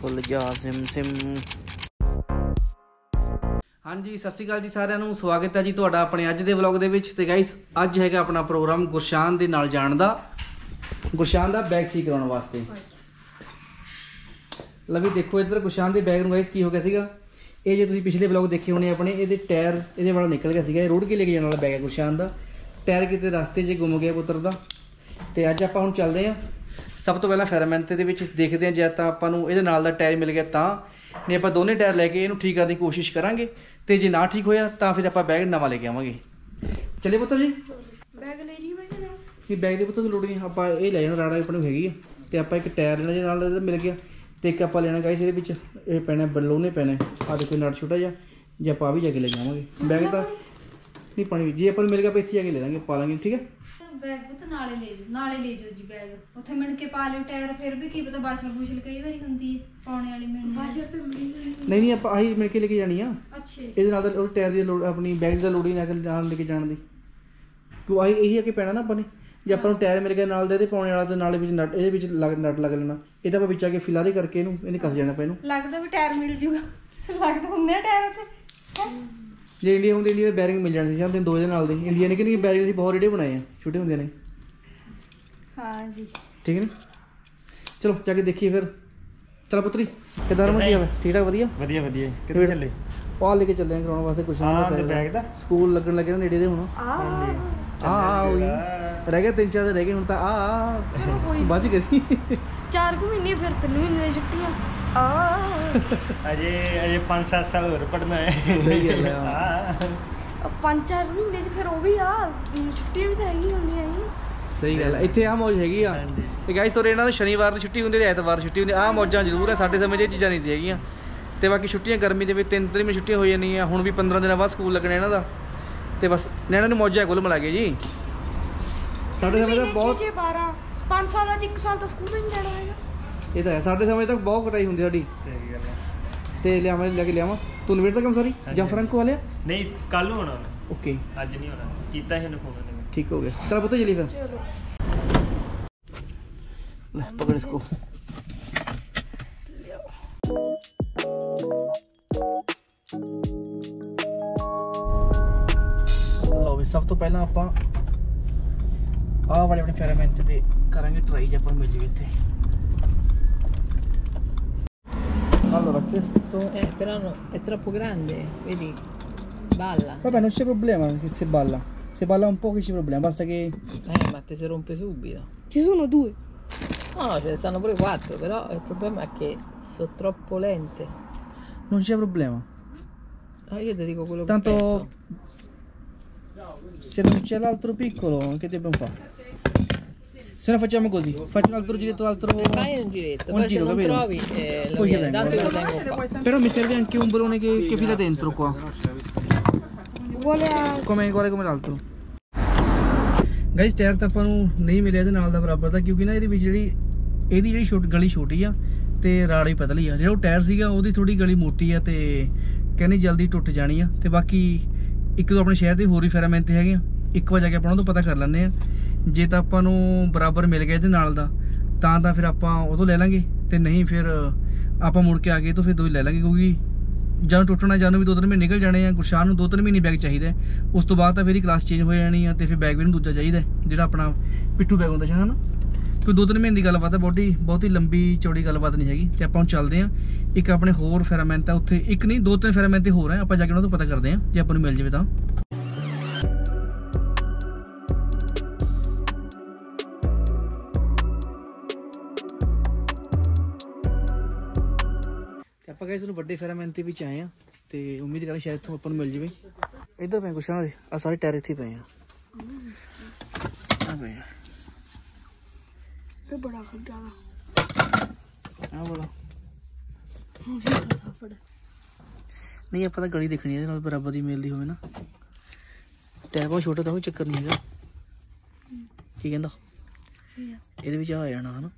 ਖੁੱਲ ਜਾ sim sim. ਹਾਂਜੀ, ਸਤਿ ਸ਼੍ਰੀ ਅਕਾਲ ਜੀ ਸਾਰਿਆਂ ਨੂੰ। ਸਵਾਗਤ ਹੈ ਜੀ ਤੁਹਾਡਾ ਆਪਣੇ ਅੱਜ ਦੇ ਵਲੌਗ ਦੇ ਵਿੱਚ। ਤੇ ਗਾਇਸ ਅੱਜ ਹੈਗਾ ਆਪਣਾ ਪ੍ਰੋਗਰਾਮ ਗੁਰਸ਼ਾਨ ਦੇ ਨਾਲ ਜਾਣ ਦਾ। ਗੁਰਸ਼ਾਨ ਦਾ ਬੈਗ ਠੀਕ ਕਰਾਉਣ ਵਾਸਤੇ। ਲਵੀ, ਦੇਖੋ ਇੱਧਰ ਗੁਰਸ਼ਾਨ ਦੇ ਬੈਗ ਨੂੰ ਗਾਇਸ ਕੀ ਹੋ ਗਿਆ ਸੀਗਾ? ਇਹ ਜੇ ਤੁਸੀਂ ਪਿਛਲੇ ਵਲੌਗ ਦੇਖੇ ਹੋਣੇ ਆਪਣੇ, ਇਹਦੇ ਟਾਇਰ ਇਹਦੇ ਵਾਲਾ ਨਿਕਲ ਗਿਆ ਸੀਗਾ। ਇਹ ਰੋਡ ਕੇ ਲੈ ਕੇ ਜਾਣ ਵਾਲਾ ਬੈਗ ਹੈ ਗੁਰਸ਼ਾਨ ਦਾ। ਟਾਇਰ ਕਿਤੇ ਰਸਤੇ 'ਚ ਗੁੰਮ ਗਿਆ ਪੁੱਤਰ ਦਾ। ਤੇ ਅੱਜ ਆਪਾਂ ਹੁਣ ਚੱਲਦੇ ਆਂ ਸਭ ਤੋਂ ਪਹਿਲਾਂ ਫੈਰਮੈਂਟ ਦੇ ਵਿੱਚ ਦੇਖਦੇ ਆਂ ਜੇ ਤਾਂ ਆਪਾਂ ਨੂੰ ਇਹਦੇ ਨਾਲ ਦਾ ਟਾਇਰ ਮਿਲ ਗਿਆ ਤਾਂ। ਨਹੀਂ ਆਪਾਂ ਦੋਨੇ ਟਾਇਰ ਲੈ ਕੇ ਇਹਨੂੰ ਠੀਕ ਕਰਨ ਦੀ ਕੋਸ਼ਿਸ਼ ਕਰਾਂਗੇ ਤੇ ਜੇ ਨਾ ਠੀਕ ਹੋਇਆ ਤਾਂ ਫਿਰ ਆਪਾਂ ਬੈਗ ਨਵਾਂ ਲੈ ਕੇ ਆਵਾਂਗੇ। ਚੱਲੇ ਪੁੱਤਰ ਜੀ? ਬੈਗ ਲੈ ਜੀ ਮੈਂ ਇਹ ਬੈਗ ਦੇ ਪੁੱਤਰ ਦੀ ਲੋੜ ਨਹੀਂ ਆਪਾਂ ਇਹ ਲੈ ਜਾਣਾ ਰਾੜਾ ਆਪਣੇ ਹੈਗੀ ਆ। ਤੇ ਆਪਾਂ ਇੱਕ ਟਾਇਰ ਲੈਣਾ ਜੇ ਨਾਲ ਮਿਲ ਗਿਆ ਤੇ ਇੱਕ ਆਪਾਂ ਲੈਣਾ ਗਾਇਸ ਇਹਦੇ ਵਿੱਚ ਇਹ ਪੈਣਾ ਬਲੋਨੇ ਪੈਣਾ ਆ ਦੇਖੋ ਨਟ ਛੋਟਾ ਜਿਹਾ ਜੇ ਆਪਾਂ ਆ ਵੀ ਜਾ ਕੇ ਲੈ ਜਾਵਾਂਗੇ ਬੈਗ ਤਾਂ ਨਹੀਂ ਪਾਣੀ ਜੇ ਆਪਾਂ ਨੂੰ ਮਿਲ ਗਿਆ ਆਪਾਂ ਇੱਥੇ ਜਾ ਕੇ ਲੈ ਲਾਂਗੇ ਪਾ ਲਾਂਗੇ ਠੀਕ ਹੈ? ਬੈਗ ਪੁੱਤ ਨਾਲੇ ਲੈ ਜਾਓ ਨਾਲੇ ਲੈ ਜਾਓ ਜੀ ਬੈਗ ਉੱਥੇ ਮਿਣ ਕੇ ਪਾ ਲਿਓ ਟਾਇਰ ਫਿਰ ਵੀ ਕੀ ਪਤਾ ਬਾਸ਼ਲ ਬੂਸ਼ਲ ਕਈ ਵਾਰੀ ਹੁੰਦੀ ਹੈ ਪਾਉਣੇ ਵਾਲੀ ਮਿਣ ਬਾਸ਼ਲ ਤੇ ਨਹੀਂ ਨਹੀਂ ਆਪਾਂ ਆਹੀ ਮਿਲ ਕੇ ਲੈ ਕੇ ਜਾਣੀ ਆ। ਅੱਛੇ। ਇਹਦੇ ਨਾਲ ਤਾਂ ਉਹ ਟਾਇਰ ਦੀ ਲੋੜ ਆਪਣੀ ਬੈਗ ਦੀ ਤਾਂ ਲੋੜ ਹੀ ਨਾ ਨਾਲ ਲੈ ਕੇ ਜਾਣ ਦੀ। ਕਿਉਂ ਆਹੀ ਇਹੀ ਆ ਕਿ ਪੈਣਾ ਨਾ ਆਪਾਂ ਨੇ। ਜੇ ਆਪਾਂ ਨੂੰ ਟਾਇਰ ਮਿਲ ਗਿਆ ਨਾਲ ਦੇ ਇਹਦੇ ਪਾਉਣੇ ਵਾਲਾ ਤੇ ਨਾਲੇ ਵਿੱਚ ਨਟ ਇਹਦੇ ਵਿੱਚ ਲੱਗ ਨਟ ਲੱਗ ਲੈਣਾ। ਇਹ ਤਾਂ ਆਪਾਂ ਵਿੱਚ ਆ ਕੇ ਫਿਲਾਰੇ ਕਰਕੇ ਇਹਨੂੰ ਇਹਨੇ ਕੱਸ ਜਾਣਾ ਪੈ ਇਹਨੂੰ। ਲੱਗਦਾ ਵੀ ਟਾਇਰ ਮਿਲ ਜੂਗਾ। ਲੱਗਦਾ ਹੁੰਦੇ ਆ ਟਾਇਰ ਉੱਥੇ। ਹੈਂ? ਜੇ ਇੰਡੀਆ ਹੁੰਦੇ ਇੰਡੀਆ ਦੇ ਬੈਰਿੰਗ ਮਿਲ ਜਾਣੇ ਸੀ ਜਾਂ ਤਿੰਨ ਦੋ ਦੇ ਨਾਲ ਦੇ ਇੰਡੀਆ ਨੇ ਕਿਹਨੇ ਬੈਰਿੰਗ ਅਸੀਂ ਬਹੁਤ ਰੇੜੇ ਬਣਾਏ ਆ ਛੋਟੇ ਹੁੰਦੇ ਨੇ। ਹਾਂ ਜੀ। ਠੀਕ ਹੈ ਨਾ? ਚਲੋ ਜਾ ਕੇ ਦੇਖੀਏ ਫਿਰ। ਚਲ ਪੁੱਤਰੀ ਕਿਦਾਂ ਹਾਲ ਹੈ ਠੀਕ ਠਾਕ ਵਧੀਆ? ਵਧੀਆ ਵਧੀਆ। ਕਿੱਥੇ ਚੱਲੇ? ਆਹ ਲੈ ਕੇ ਚੱਲੇ ਆਂ ਕਰਾਉਣ ਵਾਸਤੇ ਕੁਛ ਹਾਂ ਤੇ ਬੈਗ ਦਾ? ਸਕੂਲ ਲੱਗਣ ਲੱਗੇ ਨਾ ਨੇੜੇ ਦੇ ਹੁਣ। ਆ ਆ ਆ ਉਹੀ। ਰਹਿ ਗਏ ਤਿੰਨ ਚਾਰ ਦਿਨ ਰਹਿ ਗਏ ਹੁਣ ਤਾਂ ਆ ਆ ਬਚ ਗਈ 4 ਕੁ ਮਹੀਨੇ ਫਿਰ 3 ਮਹੀਨੇ ਦੀ ਛੁੱਟੀਆਂ। ਆ ਅਜੇ ਅਜੇ 5-7 ਸਾਲ ਹੋਰ ਪੜਨਾ ਹੈ। ਸਹੀ ਗੱਲ ਹੈ। ਹਾਂ। ਪੰਜ ਚਾਰ ਮਹੀਨੇ ਚ ਫਿਰ ਉਹ ਵੀ ਆ ਛੁੱਟੀਆਂ ਵੀ ਤਾਂ ਹੈਗੀਆਂ ਹੁੰਦੀਆਂ ਜੀ। ਸਹੀ ਗੱਲ ਹੈ ਇੱਥੇ ਆ ਮੌਜ ਹੈਗੀ ਆ। ਹਾਂਜੀ। ਤੇ ਗਾਇਸ ਹੋਰ ਇਹਨਾਂ ਨੂੰ ਸ਼ਨੀਵਾਰ ਨੂੰ ਛੁੱਟੀ ਹੁੰਦੀ ਤੇ ਐਤਵਾਰ ਛੁੱਟੀ ਹੁੰਦੀ ਆ ਮੌਜਾਂ ਜ਼ਰੂਰ ਹੈ ਸਾਡੇ ਸਮੇਂ 'ਚ ਇਹ ਚੀਜ਼ਾਂ ਨਹੀਂ ਸੀ ਹੈਗੀਆਂ। ਤੇ ਬਾਕੀ ਛੁੱਟੀਆਂ ਗਰਮੀ ਦੇ ਵਿੱਚ ਤਿੰਨ ਤਿੰਨ ਮਹੀਨੇ ਛੁੱਟੀਆਂ ਹੋ ਜਾਂਦੀਆਂ ਹੁਣ ਵੀ 15 ਦਿਨਾਂ ਬਾਅਦ ਸਕੂਲ ਲੱਗਣਾ ਇਹਨਾਂ ਦਾ। ਤੇ ਬਸ ਨਿਆਣਿਆਂ ਨੂੰ ਮੌਜਾਂ ਕੁੱਲ ਮਿਲਾ ਕੇ ਜੀ। ਸਾਡੇ ਸਮੇਂ ਤੱਕ ਬਹੁਤ 12 5 ਸਾਲਾਂ ਚ 1 ਸਾਲ ਤਾਂ ਸਕੂਲ ਨਹੀਂ ਜਾਣਾ ਹੈਗਾ। ਇਹ ਤਾਂ ਹੈ ਸਾਡੇ ਸਮੇਂ ਤੱਕ ਬਹੁਤ ਕਟਾਈ ਹੁੰਦੀ ਸਾਡੀ। ਸਹੀ ਗੱਲ ਹੈ। ਤੇ ਲਿਆਵਾਂ ਲੈ ਕੇ ਲਿਆਵਾਂ। ਤੁਹਾਨੂੰ ਵੀਰ ਦਾ ਕੰਮ ਸਾਰੀ ਜਾਂ ਫਰੰਕੋ ਵਾਲਿਆ? ਨਹੀਂ ਕੱਲ ਨੂੰ ਆਉਣਾ ਓਕੇ ਅੱਜ ਨਹੀਂ ਆਉਣਾ। ਕੀਤਾ ਹੀ ਇਹਨੂੰ ਫੋਨ ਨੇ ਠੀਕ ਹੋ ਗਿਆ। ਚਲ ਪੁੱਤ ਜਲੀ ਫਿਰ। ਲੈ ਪਕੜ ਇਸ ਕੋ ਲੋ ਵੀ ਸਭ ਤੋਂ ਪਹਿਲਾਂ ਆਪਾਂ ਆਹ ਵਾਲੇ ਆਪਣੇ ਫੈਰਾਮੈਂਟ ਤੇ ਕਰਾਂਗੇ ਟਰਾਈ ਜੇ ਆਪਾਂ ਮਿਲ ਜਵੇ ਇੱਥੇ। Questo Eh, però no, è troppo grande, vedi? Balla. Vabbè, non c'è problema che se balla. Se balla un po' che c'è problema, basta che Eh, ma te si rompe subito. ci sono due No, no, ce ne stanno pure quattro, però il problema è che sono troppo lente. non c'è problema. Ah, io ti dico quello Tanto che penso. se non c'è l'altro piccolo, che dobbiamo fare? Se no facciamo così, faccio un altro giretto, altro... Eh, fai un giretto, Un poi giro, se non capito? trovi eh, lo Poi viene, tanto io lo tengo qua. Però mi serve anche un bolone che, che fila dentro qua, come, uguale come l'altro. Guys tyre ਤਾਂ ਆਪਾਂ ਨੂੰ ਨਹੀਂ ਮਿਲਿਆ ਇਹਦੇ ਨਾਲ ਦਾ ਬਰਾਬਰ ਦਾ ਕਿਉਂਕਿ ਨਾ ਇਹਦੇ ਵਿੱਚ ਜਿਹੜੀ ਇਹਦੀ ਜਿਹੜੀ ਛੋਟੀ ਗਲੀ ਛੋਟੀ ਆ ਤੇ ਰਾੜ ਵੀ ਪਤਲੀ ਆ ਜਿਹੜਾ ਉਹ ਟਾਇਰ ਸੀਗਾ ਉਹਦੀ ਥੋੜੀ ਗਲੀ ਮੋਟੀ ਆ ਤੇ ਕਹਿੰਦੀ ਜਲਦੀ ਟੁੱਟ ਜਾਣੀ ਆ ਤੇ ਬਾਕੀ ਇੱਕ ਦੋ ਆਪਣੇ ਸ਼ਹਿਰ ਦੇ ਹੋਰ ਵੀ ਫੈਰਾਮੈਨ ਤੇ ਹੈਗੇ ਆ ਇੱਕ ਵਾਰ ਜਾ ਕੇ ਆਪਾਂ ਉਹਨਾਂ ਤੋਂ ਪਤਾ ਕਰ ਲੈਂਦੇ ਆ ਜੇ ਤਾਂ ਆਪਾਂ ਨੂੰ ਬਰਾਬਰ ਮਿਲ ਗਿਆ ਇਹਦੇ ਨਾਲ ਦਾ, ਤਾਂ ਤਾਂ ਫਿਰ ਆਪਾਂ ਉਹ ਤੋਂ ਲੈ ਲਾਂਗੇ ਤੇ ਨਹੀਂ ਫਿਰ ਆਪਾਂ ਮੁੜ ਕੇ ਆ ਗਏ ਤਾਂ ਫਿਰ ਦੋ ਹੀ ਲੈ ਲਾਂਗੇ ਕਿਉਂਕਿ ਜਦੋਂ ਟੁੱਟਣਾ ਜਦੋਂ ਵੀ ਦੋ ਤਿੰਨ ਮਹੀਨੇ ਨਿਕਲ ਜਾਣੇ ਆ, ਗੁਰਸ਼ਾਨ ਨੂੰ ਦੋ ਤਿੰਨ ਮਹੀਨੇ ਬੈਗ ਚਾਹੀਦਾ ਉਸ ਤੋਂ ਬਾਅਦ ਤਾਂ ਫਿਰ ਹੀ ਕਲਾਸ ਚੇਂਜ ਹੋ ਜਾਣੀ ਆ ਤੇ ਫਿਰ ਬੈਗ ਵੀ ਨੂੰ ਦੂਜਾ ਚਾਹੀਦਾ ਜਿਹੜਾ ਆਪਣਾ ਪਿੱਠੂ ਬੈਗ ਹੁੰਦਾ ਸ਼ਾਨ ਕੋਈ ਦੋ ਤਿੰਨ ਮਹੀਨੇ ਦੀ ਗੱਲਬਾਤ ਹੈ ਬਹੁਤੀ ਬਹੁਤੀ ਲੰਬੀ ਚੌੜੀ ਗੱਲਬਾਤ ਨਹੀਂ ਹੈਗੀ ਤੇ ਆਪਾਂ ਹੁਣ ਚੱਲਦੇ ਆ ਇੱਕ ਆਪਣੇ ਹੋਰ ਫੈਰਾਮੈਂਟ ਆ, ਉੱਥੇ ਇੱਕ ਨਹੀਂ, ਦੋ ਤਿੰਨ ਫੈਰਾਮੈਂਟ ਤੇ ਹੋਰ ਆ, ਆਪਾਂ ਜਾ ਕੇ ਉਹਨਾਂ ਤੋਂ ਪਤਾ ਕਰਦੇ ਆ ਜੇ ਆਪਾਂ ਨੂੰ ਮਿਲ ਜਾਵੇ ਤਾਂ। ਗਾਇਸ ਨੂੰ ਵੱਡੇ ਫੈਰਾਮੈਂਟ ਤੇ ਵਿੱਚ ਆਏ ਆ ਤੇ ਉਮੀਦ ਕਰਾਂ ਸ਼ਾਇਦ ਇੱਥੋਂ ਆਪਾਂ ਨੂੰ ਮਿਲ ਜਾਵੇ। ਇੱਧਰ ਪਏ ਕੁਛ ਨਾ ਆ ਸਾਰੇ ਟਾਇਰ ਇੱਥੇ ਪਏ ਆ। ਆ ਪਏ ਆ। ਇਹ ਬੜਾ ਖੱਡਾ ਵਾ। ਆ ਵੀ ਫੜ ਨਹੀਂ ਆਪਾਂ ਤਾਂ ਗਲੀ ਦੇਖਣੀ ਹੈ ਇਹਦੇ ਨਾਲ ਬਰਾਬਰ ਦੀ ਮਿਲਦੀ ਹੋਵੇ ਨਾ। ਟਾਇਰ ਬਹੁਤ ਛੋਟਾ ਤਾਂ ਕੋਈ ਚੱਕਰ ਨਹੀਂ ਹੈਗਾ। ਕੀ ਕਹਿੰਦਾ? ਇਹਦੇ ਵਿੱਚ ਆ ਜਾਣਾ ਹਨਾ।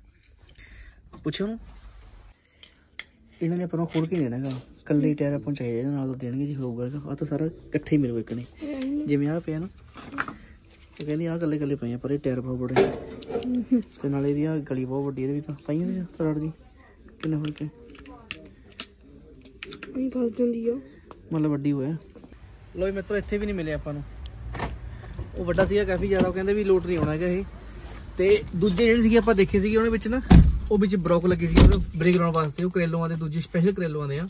ਪੁੱਛੋ ਨੂੰ ਇਹਨਾਂ ਨੇ ਆਪਾਂ ਨੂੰ ਖੋਲ ਕੇ ਨਹੀਂ ਦੇਣਾਗਾ ਕੱਲੇ ਟਾਇਰ ਆਪਾਂ ਨੂੰ ਚਾਹੀਦੇ ਇਹਦੇ ਨਾਲ ਤਾਂ ਦੇਣਗੇ ਜੀ ਹੋਊਗਾ ਆ ਤਾਂ ਸਾਰਾ ਇਕੱਠੇ ਹੀ ਮਿਲੂ ਇੱਕ ਨੇ। ਜਿਵੇਂ ਆ ਪਿਆ ਨਾ ਇਹ ਕਹਿੰਦੀ ਆ ਕੱਲੇ ਕੱਲੇ ਪਏ ਆ ਪਰ ਇਹ ਟਾਇਰ ਬਹੁਤ ਬੜੇ। ਤੇ ਨਾਲੇ ਇਹਦੀ ਆ ਗਲੀ ਬਹੁਤ ਵੱਡੀ ਇਹਦੇ ਵੀ ਤਾਂ ਪਾਈਆਂ ਨੇ ਰੜ ਦੀ ਕਿੰਨੇ ਫੜ ਕੇ ਅਹੀਂ ਫਸ ਜਾਂਦੀ ਆ। ਮਤਲਬ ਵੱਡੀ ਹੋਇਆ। ਲੋ ਮਿੱਤਰੋ ਇੱਥੇ ਵੀ ਨਹੀਂ ਮਿਲਿਆ ਆਪਾਂ ਨੂੰ। ਉਹ ਵੱਡਾ ਸੀਗਾ ਕਾਫੀ ਜ਼ਿਆਦਾ। ਉਹ ਕਹਿੰਦੇ ਵੀ ਲੋਟ ਨਹੀਂ ਆਉਣਾ ਹੈਗਾ ਇਹ। ਤੇ ਦੂਜੇ ਜਿਹੜੇ ਸੀਗੇ ਆਪਾਂ ਦੇਖੇ ਸੀਗੇ ਉਹਦੇ ਵਿੱਚ ਨਾ ਉਹ ਵਿੱਚ ਬ੍ਰੋਕ ਲੱਗੇ ਸੀ ਉਹ ਬ੍ਰੇਕ ਲਾਉਣ ਵਾਸਤੇ ਉਹ ਕਰੇਲੋਆਂ ਦੇ ਦੂਜੇ ਸਪੈਸ਼ਲ ਕਰੇਲੋਆਂ ਦੇ ਆ।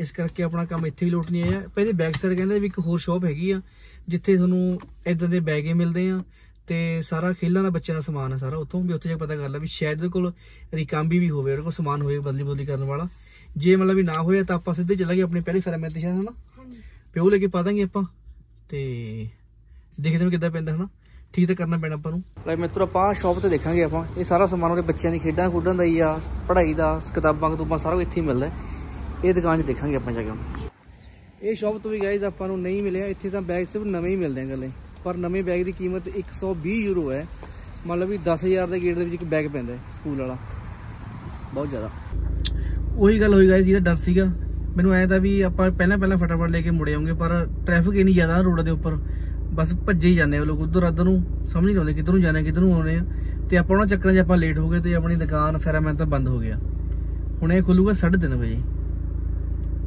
ਇਸ ਕਰਕੇ ਆਪਣਾ ਕੰਮ ਇੱਥੇ ਵੀ ਲੋਟ ਨਹੀਂ ਆਇਆ। ਪਹਿਲੇ ਬੈਕ ਸਾਈਡ ਕਹਿੰਦੇ ਵੀ ਇੱਕ ਹੋਰ ਸ਼ਾਪ ਹੈਗੀ ਆ ਜਿੱਥੇ ਤੁਹਾਨੂੰ ਇਦਾਂ ਦੇ ਬੈਗੇ ਮਿਲਦੇ ਆ ਤੇ ਸਾਰਾ ਖੇਲਾਂ ਦਾ ਬੱਚਿਆਂ ਦਾ ਸਮਾਨ ਆ ਸਾਰਾ। ਉੱਥੋਂ ਵੀ ਉੱਥੇ ਜਾ ਕੇ ਪਤਾ ਕਰ ਲਾ ਵੀ ਸ਼ਾਇਦ ਉਹਦੇ ਕੋਲ ਰਿਕਾਂਬੀ ਵੀ ਹੋਵੇ ਉਹਦੇ ਕੋਲ ਸਮਾਨ ਹੋਵੇ ਬਦਲੀ ਬਦਲੀ ਕਰਨ ਵਾਲਾ। ਜੇ ਮਤਲਬ ਵੀ ਨਾ ਹੋਇਆ ਤਾਂ ਆਪਾਂ ਸਿੱਧੇ ਚੱਲਾਂਗੇ ਆਪਣੀ ਪਹਿਲੀ ਫਰਮੈਂਟ ਤੇ ਹਨਾ? ਪਿਓ ਲੈ ਕੇ ਪਾ ਦਾਂਗੇ ਆਪਾਂ। ਤੇ ਦੇਖਦੇ ਹਾਂ ਕਿੱਦਾਂ ਪੈਂਦਾ ਹਨਾ? ਠੀਕ ਤਾਂ ਕਰਨਾ ਪੈਣਾ ਆਪਾਂ ਨੂੰ। ਲੈ ਮਿੱਤਰੋ ਆਪਾਂ ਸ਼ਾਪ ਤੇ ਦੇਖਾਂਗੇ ਆਪਾਂ। ਇਹ ਸਾਰਾ ਸਮਾਨ ਉਹਦੇ ਬੱਚਿਆਂ ਦੀ ਖੇਡਾਂ ਖੁੱਡਾਂ ਦਾ ਹੀ ਆ ਪੜ੍ਹਾਈ ਦਾ ਕਿਤਾਬਾਂ ਕਤੂਬਾਂ ਸਾਰਾ ਕੁਝ ਇੱਥੇ ਹੀ ਮਿਲਦਾ। ਇਹ ਦੁਕਾਨ 'ਚ ਦੇਖਾਂਗੇ ਆਪਾਂ ਜਾ ਕੇ। ਇਹ ਸ਼ਾਪ ਤੋਂ ਵੀ ਗਾਇਜ਼ ਆਪਾਂ ਨੂੰ ਨਹੀਂ ਮਿਲਿਆ। ਇੱਥੇ ਤਾਂ ਬੈਗ ਸਿਰਫ ਨਵੇਂ ਹੀ ਮਿਲਦੇ ਆ ਗੱਲੇ ਪਰ ਨਵੇਂ ਬੈਗ ਦੀ ਕੀਮਤ 120 ਯੂਰੋ ਹੈ। ਮਤਲਬ ਵੀ 10000 ਦੇ ਗੇਟ ਦੇ ਵਿੱਚ ਇੱਕ ਬੈਗ ਪੈਂਦਾ ਹੈ ਸਕੂਲ ਵਾਲਾ। ਬਹੁਤ ਜ਼ਿਆਦਾ। ਉਹੀ ਗੱਲ ਹੋਈ ਗਾਇਜ਼ ਜਿਹਦਾ ਡਰ ਸੀਗਾ। ਮੈਨੂੰ ਐਂ ਤਾਂ ਵੀ ਆਪਾਂ ਪਹਿਲਾਂ ਪਹਿਲਾਂ ਫਟਾਫਟ ਲੈ ਕੇ ਮੁੜੇ ਆਉਂਗੇ ਪਰ ਟ੍ਰੈਫਿਕ ਇੰਨੀ ਜ਼ਿਆਦਾ ਰੋਡ ਦੇ ਉੱਪਰ। ਬਸ ਭੱਜੇ ਹੀ ਜਾਂਦੇ ਆ ਲੋਕ ਉਧਰ ਅੱਧਰ ਨੂੰ, ਸਮਝ ਨਹੀਂ ਆਉਂਦੇ ਕਿੱਧਰ ਨੂੰ ਜਾਣਾ, ਕਿੱਧਰ ਨੂੰ ਆਉਣੇ ਆ। ਤੇ ਆਪਾਂ ਉਹਨਾਂ ਚੱਕਰਾਂ 'ਚ ਆਪਾਂ ਲੇਟ ਹੋ ਗਏ ਤੇ ਆਪਣੀ ਦੁਕਾਨ ਫੈਰਾਮੈਨ ਤਾਂ ਬੰਦ ਹੋ ਗਿਆ। ਹੁਣ ਇਹ ਖੁੱਲੂਗਾ 3:30 ਵਜੇ।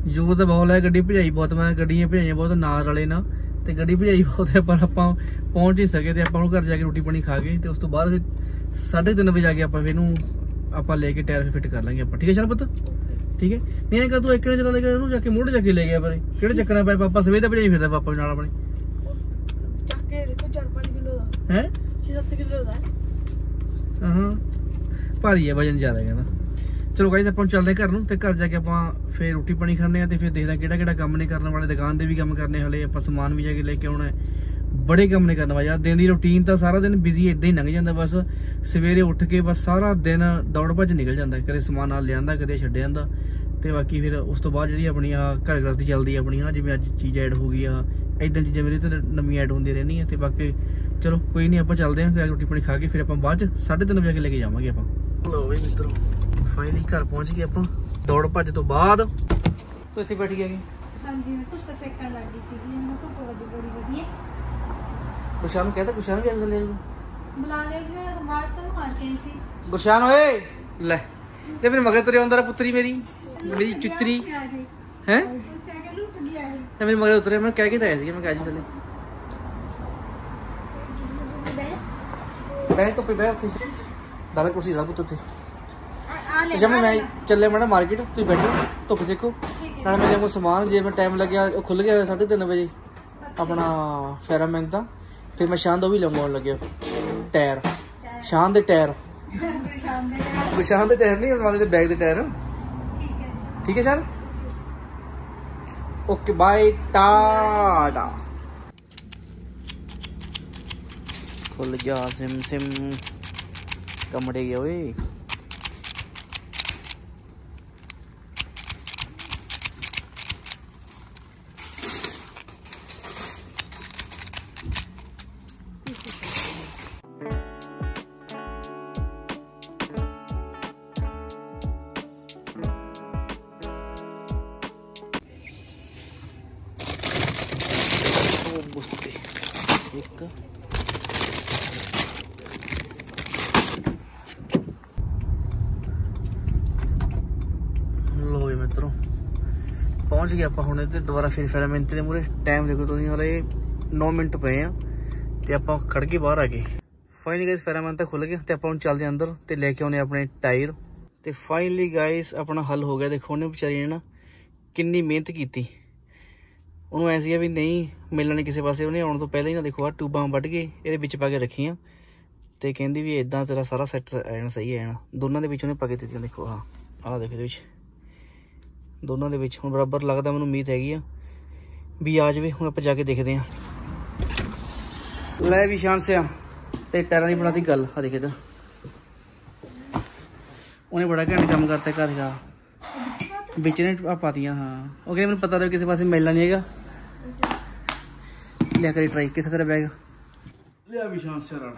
ਜੋ ਤਾਂ ਬਹੁਤ ਹੈ, ਗੱਡੀ ਭਜਾਈ ਬਹੁਤ, ਮੈਂ ਗੱਡੀਆਂ ਭਜਾਈਆਂ ਬਹੁਤ ਨਾਲ ਰਲੇ ਨਾ ਤੇ ਗੱਡੀ ਭਜਾਈ ਬਹੁਤ ਹੈ, ਪਰ ਆਪਾਂ ਪਹੁੰਚ ਹੀ ਸਕੇ ਤੇ ਆਪਾਂ ਨੂੰ ਘਰ ਜਾ ਕੇ ਰੋਟੀ ਪਾਣੀ ਖਾ ਕੇ ਤੇ ਉਸ ਤੋਂ ਬਾਅਦ ਫਿਰ 3:30 ਵਜੇ ਜਾ ਕੇ ਆਪਾਂ ਫਿਰ ਇਹਨੂੰ ਆਪਾਂ ਲੈ ਕੇ ਟਾਇਰ ਫਿੱਟ ਕਰ ਲਾਂਗੇ ਆਪਾਂ। ਠੀਕ ਹੈ ਚਲ ਠੀਕ ਹੈ? ਨਹੀਂ, ਐਂ ਕਰ ਤੂੰ ਇੱਕ ਨੇ ਚਲਾ ਲੈ ਕੇ ਉਹਨੂੰ ਜਾ ਕੇ ਮੋੜ ਜਾ ਕੇ ਲੈ ਗਿਆ ਪਰੇ ਕਿਹੜੇ ਚੱਕਰਾਂ ਪਏ ਪਾਪਾ ਸਵੇਰ ਦਾ ਭਜਾਈ ਫਿਰਦਾ ਪਾਪਾ ਵੀ ਨਾਲ ਆਪਣੇ ਚੱਕ ਕੇ ਦੇਖੋ 4-5 ਕਿਲੋ ਦਾ ਹੈ? 6-7 ਕਿਲੋ ਦਾ। ਹਾਂ ਭਾਰੀ ਹੈ ਵਜਨ ਜ਼ਿਆਦਾ ਹੈ ਨਾ ਚਲੋ ਗਾਇਜ਼ ਆਪਾਂ ਚੱਲਦੇ ਘਰ ਨੂੰ ਤੇ ਘਰ ਜਾ ਕੇ ਆਪਾਂ ਫੇਰ ਰੋਟੀ ਪਾਣੀ ਖਾਣੇ ਆ ਤੇ ਫਿਰ ਦੇਖਦੇ ਕਿਹੜਾ ਕਿਹੜਾ ਕੰਮ ਨੇ ਕਰਨ ਵਾਲੇ। ਦੁਕਾਨ ਦੇ ਵੀ ਕੰਮ ਕਰਨੇ ਹਲੇ ਆਪਾਂ ਸਮਾਨ ਵੀ ਜਾ ਕੇ ਲੈ ਕੇ ਆਉਣਾ ਹੈ। ਬੜੇ ਕੰਮ ਨੇ ਕਰਨ ਵਾਲੇ। ਯਾਰ ਦਿਨ ਦੀ ਰੁਟੀਨ ਤਾਂ ਸਾਰਾ ਦਿਨ ਬਿਜ਼ੀ ਇਦਾਂ ਹੀ ਲੰਘ ਜਾਂਦਾ ਬਸ। ਸਵੇਰੇ ਉੱਠ ਕੇ ਬਸ ਸਾਰਾ ਦਿਨ ਦੌੜ ਭੱਜ ਨਿਕਲ ਜਾਂਦਾ। ਕਦੇ ਸਮਾਨ ਨਾਲ ਲਿਆਂਦਾ ਕਦੇ ਛੱਡ ਜਾਂਦਾ। ਤੇ ਬਾਕੀ ਫਿਰ ਉਸ ਤੋਂ ਬਾਅਦ ਜਿਹੜੀ ਆਪਣੀ ਆ ਘਰ ਗ੍ਰਸਤੀ ਚੱਲਦੀ ਆ ਆਪਣੀ ਆ ਜਿਵੇਂ ਅੱਜ ਚੀਜ਼ ਐਡ ਹੋ ਗਈ ਆ ਇਦਾਂ ਚੀਜ਼ਾਂ ਮੇਰੇ ਤੇ ਨਵੀਂ ਐਡ ਹੁੰਦੀ ਰਹਿੰਦੀਆਂ ਤੇ ਬਾਕੀ ਚਲੋ ਕੋਈ ਨਹੀਂ ਆਪਾਂ ਚੱਲਦੇ ਫਿਰ ਰੋਟੀ ਪਾਣੀ ਖਾ ਕੇ ਫਿਰ ਆਪਾਂ ਬਾਅਦ ਚ 3:30 ਵਜੇ ਲੈ ਕੇ ਜਾਵਾਂਗੇ ਆਪਾਂ। ਲੋ ਵੀ ਮਿੱਤਰੋ ਫਾਈਨਲੀ ਘਰ ਪਹੁੰਚ ਗਏ ਆਪਾਂ। ਦੌੜ ਭੱਜ ਤੋਂ ਬਾਅਦ। ਤੂੰ ਇੱਥੇ ਬੈਠ ਗਿਆ ਕਿ ਹਾਂਜੀ ਮੈਂ ਧੁੱਪ ਸੇਕਣ ਲੱਗੀ ਸੀਗੀ ਮੈਂ ਧੁੱਪ ਵੱਡੀ ਬੜੀ ਵਧੀਆ ਗੁਰਸ਼ਾਨ ਨੂੰ ਕਹਿੰਦਾ ਗੁਰਸ਼ਾਨ ਵੀ ਅੰਦਰ ਲੈ ਜਾਊਗਾ ਬੁਲਾ ਲਿਆ ਜੀ ਮੈਂ ਆਵਾਜ਼ ਤਾਂ ਮਾਰ ਕੇ ਆਈ ਸੀ। ਗੁਰਸ਼ਾਨ ਓਏ ਲੈ ਤੇ ਮੇਰੇ ਮਗਰ ਤੁਰੇ ਆਉਂਦਾ ਪੁੱਤਰੀ ਮੇਰੀ ਮੇਰੀ ਚੁੱਤਰੀ। ਹੈ? ਉੱਥੇ ਆ ਕੇ ਲੁੱਟ ਗਿਆ ਇਹ ਤੇ ਮੇਰੇ ਮਗਰ ਉਤਰੇ ਮੈਂ ਕਹਿ ਕੇ ਤਾਂ ਆਇਆ ਸੀ ਮੈਂ ਕਹਿ ਜੀ ਥੱਲੇ ਬਹਿ ਤੋਂ ਪੇ ਬਹਿ ਉੱਥੇ। ਦਾਦਾ ਕੁਰਸੀ ਦਾ ਪੁੱਤ ਉੱਥੇ। ਆ ਲੈ ਅੱਛਾ ਮੈਂ। ਚੱਲੇ ਮੈਂ ਮਾਰਕੀਟ ਤੁਸੀਂ ਬੈਠੋ ਧੁੱਪ ਸੇਕੋ। ਨਾਲ ਮੇਰੇ ਕੋਲ ਸਮਾਨ ਜੇ ਮੈਂ ਟਾਈਮ ਲੱਗਿਆ ਉਹ ਖੁੱਲ ਗਿਆ 3:30 ਵਜੇ। ਆਪਣਾ ਫੈਰਾਮੈਨ ਦਾ ਫਿਰ ਮੈਂ ਸ਼ਾਨ ਦਾ ਵੀ ਲੰਗਾਉਣ ਲੱਗਿਆ। ਟਾਇਰ। ਸ਼ਾਨ ਦੇ ਟਾਇਰ। ਸ਼ਾਮ ਦੇ ਟਾਇਰ। ਨਹੀਂ ਉਹਨਾਂ ਦੇ ਬੈਗ ਦੇ ਟਾਇਰ। ਠੀਕ ਹੈ ਜੀ। ਠੀਕ ਹੈ ਸਰ? ਓਕੇ ਬਾਏ ਟਾਟਾ ਖੁੱਲ ਗਿਆ ਸਿਮ ਸਿਮ ਕਮੜੇ ਗਿਆ ਓਏ। ਇੱਕ। ਲੋ ਵੀ ਮਿੱਤਰੋ, ਪਹੁੰਚ ਗਏ ਆਪਾਂ ਹੁਣ ਤੇ ਦੁਬਾਰਾ ਫਿਰ ਫੈਰਾਮੈਂਟ ਦੇ ਮੂਰੇ ਟਾਈਮ ਦੇਖੋ ਤੁਸੀਂ ਹਲੇ 9 ਮਿੰਟ ਪਏ ਆ ਤੇ ਆਪਾਂ ਖੜ ਕੇ ਬਾਹਰ ਆ ਗਏ ਫਾਈਨਲੀ ਗਾਇਸ ਫੈਰਾਮੈਂਟ ਤਾਂ ਖੁੱਲ ਗਿਆ ਤੇ ਆਪਾਂ ਹੁਣ ਚੱਲਦੇ ਹਾਂ ਅੰਦਰ ਤੇ ਲੈ ਕੇ ਆਉਨੇ ਆਪਣੇ ਟਾਇਰ। ਤੇ ਫਾਈਨਲੀ ਗਾਇਸ ਆਪਣਾ ਹੱਲ ਹੋ ਗਿਆ। ਦੇਖੋ ਉਹਨੇ ਵਿਚਾਰੀ ਨੇ ਨਾ ਕਿੰਨੀ ਮਿਹਨਤ ਕੀਤੀ। ਉਹਨੂੰ ਐ ਸੀਗਾ ਵੀ ਨਹੀਂ ਮਿਲਣਾ ਕਿਸੇ ਪਾਸੇ ਉਹਨੇ ਆਉਣ ਤੋਂ ਪਹਿਲਾਂ ਹੀ ਨਾ ਦੇਖੋ ਆ ਟੂਬਾਂ ਵੱਢ ਕੇ ਇਹਦੇ ਵਿੱਚ ਪਾ ਕੇ ਰੱਖੀਆਂ। ਤੇ ਕਹਿੰਦੀ ਵੀ ਇਦਾਂ ਤੇਰਾ ਸਾਰਾ ਸੈੱਟ ਆ ਜਾਣਾ ਸਹੀ ਆ ਜਾਣਾ ਦੋਨਾਂ ਦੇ ਵਿੱਚ ਉਹਨੇ ਪਾ ਕੇ ਦਿੱਤੀਆਂ, ਦੇਖੋ ਆ ਆਹ ਦੇਖੋ ਇਹਦੇ ਵਿੱਚ। ਦੋਨਾਂ ਦੇ ਵਿੱਚ, ਹੁਣ ਬਰਾਬਰ ਲੱਗਦਾ ਮੈਨੂੰ ਉਮੀਦ ਹੈਗੀ ਆ ਵੀ ਆ ਜਾਵੇ, ਹੁਣ ਆਪਾਂ ਜਾ ਕੇ ਦੇਖਦੇ ਆ। ਲੈ ਵੀ ਸ਼ਾਨ ਸਿਆ, ਤੇ ਟਾਇਰਾਂ ਦੀ ਬਣਾਤੀ ਗੱਲ ਆ ਦੇਖ ਇੱਧਰ। ਉਹਨੇ ਬੜਾ ਘੈਂਟ ਕੰਮ ਕਰਤਾ ਘਰ ਦਾ। ਵਿੱਚ ਨੇ ਆ ਪਾਤੀਆਂ, ਹਾਂ। ਉਹ ਕਹਿੰਦੇ ਮੈਨੂੰ ਪਤਾ ਤਾਂ ਕਿਸੇ ਪਾਸੇ ਮਿਲਣਾ ਨਹੀਂ ਹੈਗਾ। ਲਿਆ ਕਰੀ ਟਰਾਈ ਕਿੱਥੇ ਤੇਰਾ ਬੈਗ ਲਿਆ ਵਿਸ਼ਾਨ ਸਿਆਰਾ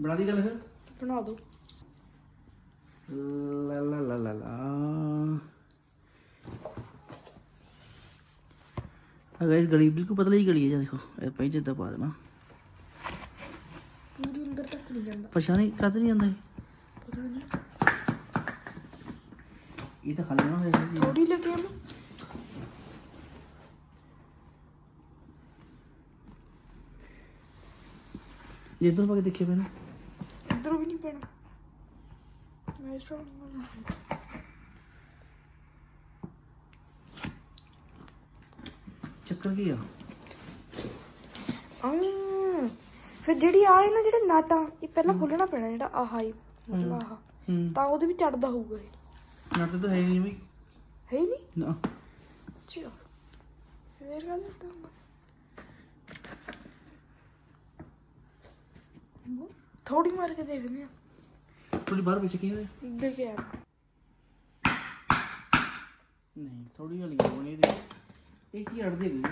ਬਣਾ ਦੀ ਗੱਲ ਫਿਰ? ਬਣਾ ਦੋ। ਲਾ ਲਾ ਲਾ ਲਾ ਲਾ। ਆ ਗਾਇਸ ਗਲੀ ਬਿਲਕੁਲ ਪਤਲੀ ਜਿਹੀ ਗਲੀ ਹੈ ਜੀ ਦੇਖੋ ਇਹ ਪਈ ਜਿੱਦਾਂ ਪਾ ਦੇਣਾ। ਪੂਰੀ ਅੰਦਰ ਤੱਕ ਨਹੀਂ ਜਾਂਦਾ। ਪਛਾਣੀ ਕਦ ਨਹੀਂ ਜਾਂਦਾ ਇਹ? ਪਤਾ ਨਹੀਂ। ਇਹ ਤਾਂ ਖਾਲੀ ਨਾ ਹੋਇਆ ਜੀ। ਥੋੜੀ ਲੱਗੀ ਆ ਜੇ ਇਧਰ ਪਾ ਕੇ ਦੇਖਿਆ ਮੈਨੇ ਇਧਰੋਂ ਵੀ ਨਹੀਂ ਪੈਣਾ। ਮੇਰੇ ਸਾਹਮਣੇ ਚੱਕਰ ਕੀ ਆ? ਆਂ ਫਿਰ ਜਿਹੜੀ ਆ ਹੈ ਨਾ ਜਿਹੜੇ ਨਾਟਾਂ ਇਹ ਪਹਿਲਾਂ ਖੋਲਣਾ ਪੈਣਾ ਜਿਹੜਾ ਆਹ ਹੀ ਮਤਲਬ ਆਹ। ਹੂੰ। ਤਾਂ ਉਹਦੇ ਵੀ ਚੜਦਾ ਹੋਊਗਾ ਇਹ। ਨਟ ਤਾਂ ਹੈ ਨਹੀਂ। ਵੀ ਹੈ ਨਹੀਂ? ਨਾ। ਅੱਛਾ ਫੇਰ ਗੱਲ ਤਾਂ ਥੋੜੀ ਮਾਰ ਕੇ ਦੇਖਦੇ ਆ ਥੋੜੀ ਬਾਹਰ ਵਿੱਚ ਕੀ ਹੈ ਦੇਖਿਆ ਨਹੀਂ ਥੋੜੀ ਹਲੀ ਹੋਣੀ ਇਹਦੀ ਇਹ ਕੀ ਅੜਦੇ ਗਈ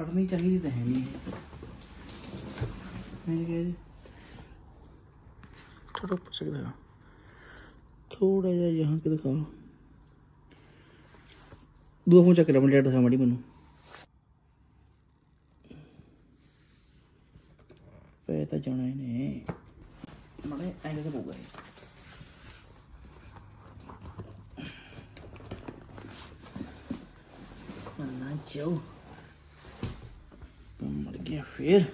ਅੜਨੀ ਚਾਹੀਦੀ ਤਾਂ ਹੈ ਨਹੀਂ ਮੈਂ ਕਿਹਾ ਜੀ ਥੋੜਾ ਪੁੱਛ ਗਿਆ ਥੋੜਾ ਜਿਹਾ यहाँ पे दिखाओ ਦੂਆ ਫੋਨ ਚੱਕ ਲੈ ਮੈਂ ਡੇਟ ਦਿਖਾ ਪੈ ਤਾਂ ਜਾਣਾ ਇਹਨੇ। ਮੜੇ ਐਂ ਕਿਤੇ ਪਊਗਾ ਇਹ। ਮੰਨਾ ਜਾਓ। ਮਰ ਗਿਆ ਫਿਰ।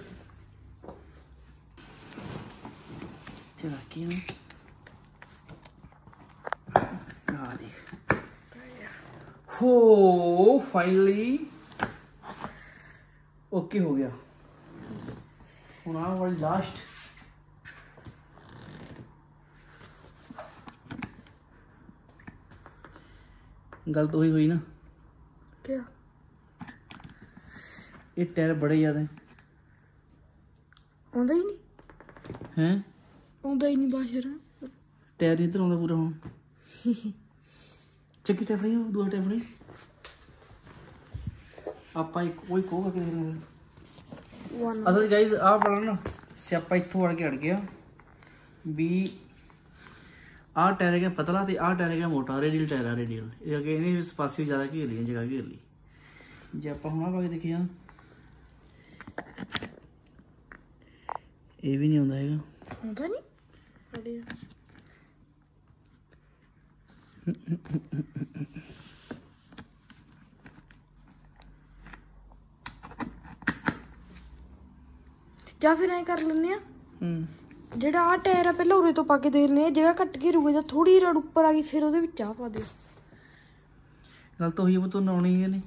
ਚਲਾ ਕੀ ਨਾ ਆ ਦੇਖ। ਹੋ ਫਾਈਨਲੀ ਓਕੇ, ਹੋ ਗਿਆ। ਹੁਣ ਆ ਵਾਲੀ ਲਾਸਟ ਗੱਲ ਤਾਂ ਉਹੀ ਹੋਈ ਨਾ। ਕਿਆ? ਇਹ ਟਾਇਰ ਬੜੇ ਜ਼ਿਆਦਾ ਆਉਂਦਾ ਹੀ ਨਹੀਂ। ਹੈ? ਆਉਂਦਾ ਹੀ ਨਹੀਂ ਬਾਹਰ ਟਾਇਰ ਇੱਧਰ ਆਉਂਦਾ ਪੂਰਾ ਹੁਣ। ਚੱਕੀ ਟਾਇਰ ਫੜੀ ਦੂਆ ਟਾਇਰ ਫੜੀ ਆਪਾਂ ਇੱਕ ਕੋਈ ਕੋਗਾ ਕਿ ਦੇਖ ਵਨ ਅਸਲ ਗਾਈਜ਼ ਆਹ ਬੜਾ ਨਾ ਸਿਆਪਾ ਇੱਥੋਂ ਅੜ ਕੇ ਅੜ ਗਿਆ ਵੀ ਆਹ ਟਾਇਰ ਹੈਗਾ ਪਤਲਾ ਤੇ ਆਹ ਟਾਇਰ ਹੈਗਾ ਮੋਟਾ ਰੇਡੀਅਲ ਟਾਇਰ ਆ ਰੇਡੀਅਲ। ਇਹ ਅਗੇ ਇਹਨੇ ਇਸ ਪਾਸੇ ਜ਼ਿਆਦਾ ਘੇਰ ਲਈ ਜਗ੍ਹਾ ਘੇਰ ਲਈ ਜੇ ਆਪਾਂ ਹੁਣ ਆਹ ਕੇ ਦੇਖੀਏ ਇਹ ਵੀ ਨਹੀਂ ਆਉਂਦਾ ਹੈਗਾ। ਆਉਂਦਾ ਨਹੀਂ? ਅਰੇ ਜਾਂ ਫਿਰ ਐ ਕਰ ਲੈਨੇ ਆ। ਹੂੰ। ਜਿਹੜਾ ਆ ਟਾਇਰ ਆ ਪਹਿਲਾਂ ਉਰੇ ਤੋਂ ਪਾ ਕੇ ਦੇਖ ਲੈਨੇ ਆ। ਜਗ੍ਹਾ ਕੱਟ ਕੇ ਰੂਏ ਜਾਂ ਥੋੜੀ ਰੜ ਉੱਪਰ ਆ ਗਈ ਫਿਰ ਉਹਦੇ ਵਿੱਚ ਚਾਹ ਪਾ ਦਿਓ। ਗੱਲ ਤਾਂ ਹੋਈ ਉਹ ਤੋਂ ਨਾਉਣੀ ਹੈ ਨੇ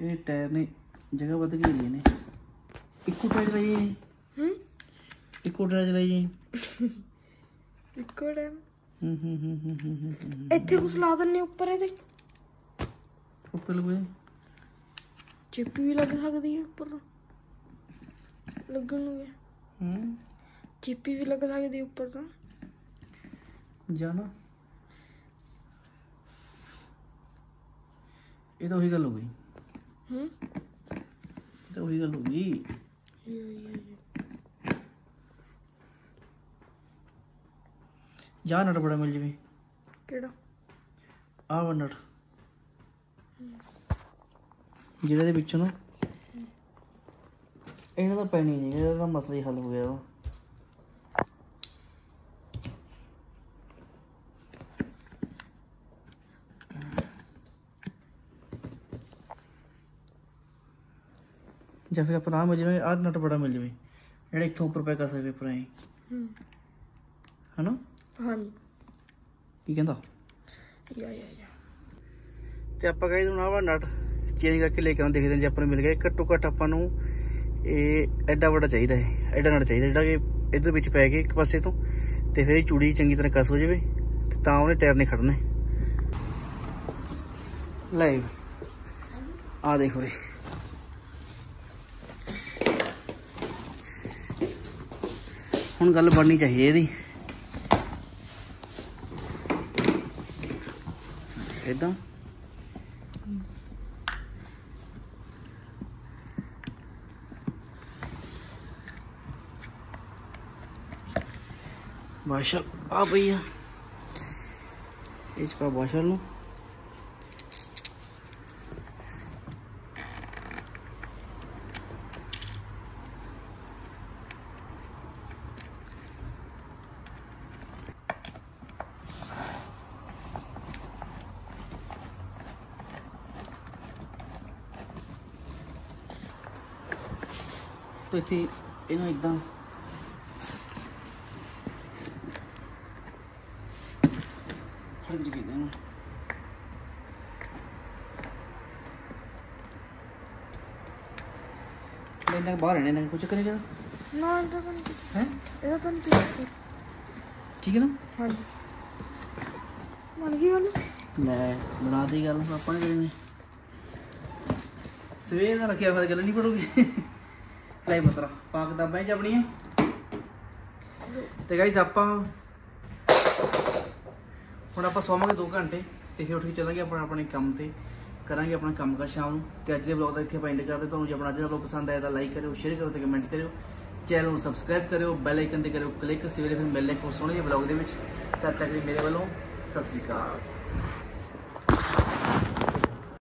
ਇਹ ਟਾਇਰ ਨੇ ਜਗ੍ਹਾ ਵੱਧ ਗਈ ਲਈ ਨੇ ਇੱਕੋ ਟਾਇਰ ਚਲਾਈਏ ਹੂੰ ਇੱਕੋ ਟਾਇਰ ਚਲਾਈਏ ਇੱਕੋ ਟਾਈਮ ਹੂੰ ਹੂੰ ਹੂੰ ਹੂੰ ਇੱਥੇ ਕੁਛ ਲਾ ਦਿੰਨੇ ਉੱਪਰ ਇਹਦੇ। ਉੱਪਰ ਲਗੋਏ ਚਿੱਪ ਵੀ ਲੱਗ ਸਕਦੀ ਹੈ ਉੱਪਰ। ਤੋਂ ਲੱਗਣ ਨੂੰ ਹੈ। ਚਿੱਪੀ ਵੀ ਲੱਗ ਸਕਦੀ ਉੱਪਰ ਤੋਂ। ਜਾਣਾ। ਇਹ ਤਾਂ ਉਹੀ ਗੱਲ ਹੋ ਗਈ। ਹੂੰ। ਤਾਂ ਉਹੀ ਗੱਲ ਹੋ ਗਈ। ਜਾ ਨਟ ਬੜਾ ਮਿਲ ਜਵੇ। ਕਿਹੜਾ? ਵਾ ਨਟ। ਜਿਹੜੇ ਦੇ ਵਿੱਚੋਂ ਨਾ ਇਹਨਾਂ ਦਾ ਪੈਣੀ ਨਹੀਂ ਇਹਦਾ ਤਾਂ ਮਸਲਾ ਹੀ ਹੱਲ ਹੋ ਗਿਆ ਵਾ। ਜਾਂ ਫਿਰ ਆਪਣਾ ਆਹ ਮਿਲ ਜਾਵੇ ਆਹ ਨਟ ਬੜਾ ਮਿਲ ਜਾਵੇ ਜਿਹੜਾ ਇੱਥੋਂ ਉੱਪਰ ਪੈ ਕਰ ਸਕਦੇ ਉੱਪਰ ਐ। ਹੂੰ। ਹਨਾ? ਹਾਂਜੀ। ਕੀ ਕਹਿੰਦਾ? ਯਾ ਯਾ ਯਾ। ਤੇ ਆਪਾਂ ਕਹਿੰਦੇ ਹੁਣ ਆਵਾ ਨਟ ਚੇਂਜ ਕਰਕੇ ਲੈ ਕੇ ਆਉਂ ਦੇਖਦੇ ਹਾਂ ਜੇ ਆਪਾਂ ਨੂੰ ਮਿਲ ਗਿਆ। ਘੱਟੋ ਘੱਟ ਆਪਾਂ ਨੂੰ ਇਹ ਐਡਾ ਵੱਡਾ ਚਾਹੀਦਾ ਹੈ ਐਡਾ ਨਟ ਚਾਹੀਦਾ ਜਿਹੜਾ ਕਿ ਇਧਰ ਵਿੱਚ ਪੈ ਕੇ ਇੱਕ ਪਾਸੇ ਤੋਂ ਤੇ ਫਿਰ ਚੂੜੀ ਚੰਗੀ ਤਰ੍ਹਾਂ ਕਸ ਹੋ ਜਾਵੇ ਤੇ ਤਾਂ ਉਹਨੇ ਟਾਇਰ ਨਹੀਂ ਖੜਨੇ ਲੈ ਆ ਦੇਖੋ ਰੇ ਹੁਣ ਗੱਲ ਬਣਨੀ ਚਾਹੀਦੀ ਇਹਦੀ। ਇਦਾਂ baixa a bia esse para baixar não Tôi thì, em nói đăng. ਬਾਹਰ ਰਹਿਣੇ ਇਹਨਾਂ ਕੁਝ ਕਰੇ ਜਾ ਨਾ ਇਹਦਾ ਤਾਂ ਹੈ? ਇਹਦਾ ਤਾਂ ਨਹੀਂ ਠੀਕ ਹੈ ਨਾ? ਹਾਂਜੀ। ਮਨ ਗਈ ਗੱਲ ਲੈ ਬਣਾ ਦੀ ਗੱਲ ਆਪਾਂ ਨੇ। ਕਰਨੀ ਸਵੇਰ ਦਾ ਰੱਖਿਆ ਫਿਰ ਗੱਲ ਨਹੀਂ ਪੜੂਗੀ। ਲੈ ਮਤਰਾ ਪਾ ਕਿਤਾਬਾਂ ਚ ਆਪਣੀਆਂ ਤੇ ਗਾਇਸ ਆਪਾਂ ਹੁਣ ਆਪਾਂ ਸੌਵਾਂਗੇ 2 ਘੰਟੇ ਤੇ ਫਿਰ ਉੱਠ ਕੇ ਚੱਲਾਂਗੇ ਆਪਣਾ ਆਪਣੇ ਕੰਮ ਤੇ। ਕਰਾਂਗੇ ਆਪਣਾ ਕੰਮ ਕਰ ਸ਼ਾਮ ਨੂੰ। ਤੇ ਅੱਜ ਦੇ ਵਲੌਗ ਦਾ ਇੱਥੇ ਆਪਾਂ ਐਂਡ ਕਰਦੇ ਤੁਹਾਨੂੰ ਜੇ ਆਪਣਾ ਅੱਜ ਦਾ ਵਲੌਗ ਪਸੰਦ ਆਇਆ ਤਾਂ ਲਾਈਕ ਕਰਿਓ ਸ਼ੇਅਰ ਕਰਿਓ ਤੇ ਕਮੈਂਟ ਕਰਿਓ। ਚੈਨਲ ਨੂੰ ਸਬਸਕ੍ਰਾਈਬ ਕਰਿਓ ਬੈਲ ਆਈਕਨ ਤੇ ਕਰਿਓ ਕਲਿੱਕ ਸਵੇਰੇ ਫਿਰ ਮਿਲਦੇ ਹਾਂ ਇੱਕ ਸੋਹਣੇ ਜਿਹੇ ਵਲੌਗ ਦੇ ਵਿੱਚ। ਤਦ ਤੱਕ ਲਈ ਮੇਰੇ ਵੱਲੋਂ ਸਤਿ ਸ਼੍ਰੀ ਅਕਾਲ।